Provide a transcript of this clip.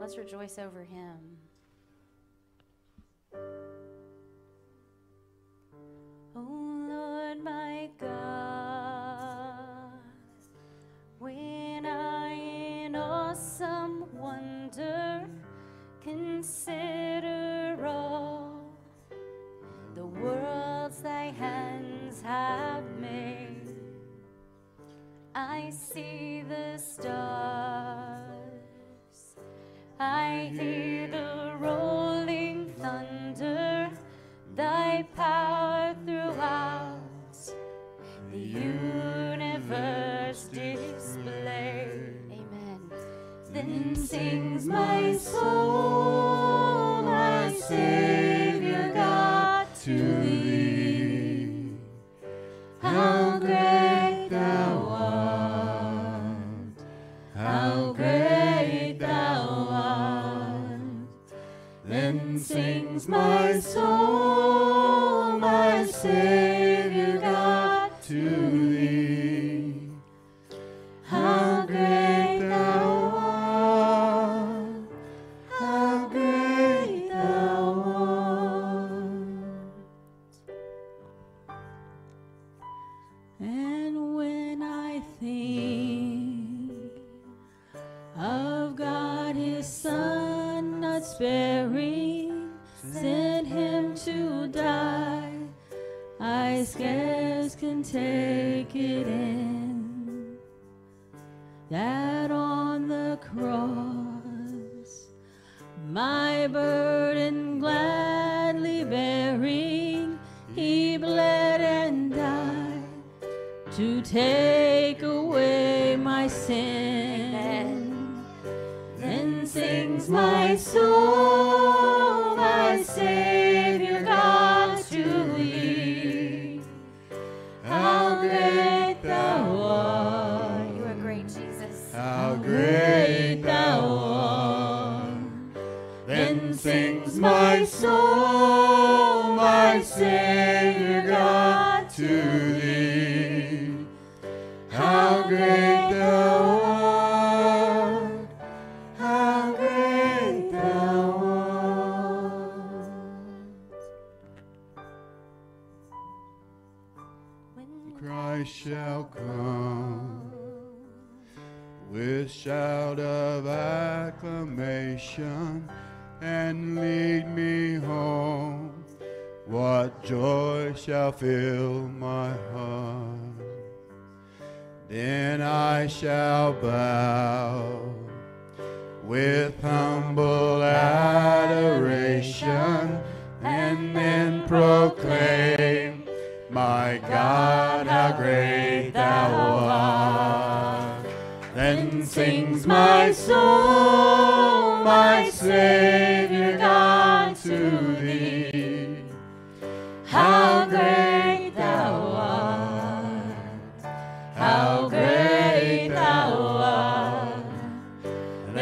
Let's rejoice over him. Oh Lord my God, when I in awesome wonder consider all the worlds thy hands have made, I see the stars. I hear the rolling thunder, thy power throughout the universe display. Amen. Then sings my soul, my Savior God, to thee. Sings my soul, my Savior God, to I scarce can take it in that on the cross, my burden gladly bearing, He bled and died to take away my sin. Then sings my soul, my soul, my Savior God, to thee. How great thou art. How great thou art. When Christ shall come with shout of acclamation and lead me home. What joy shall fill my heart? Then I shall bow with humble adoration and then proclaim, My God, how great thou art. Then sings my soul, my Savior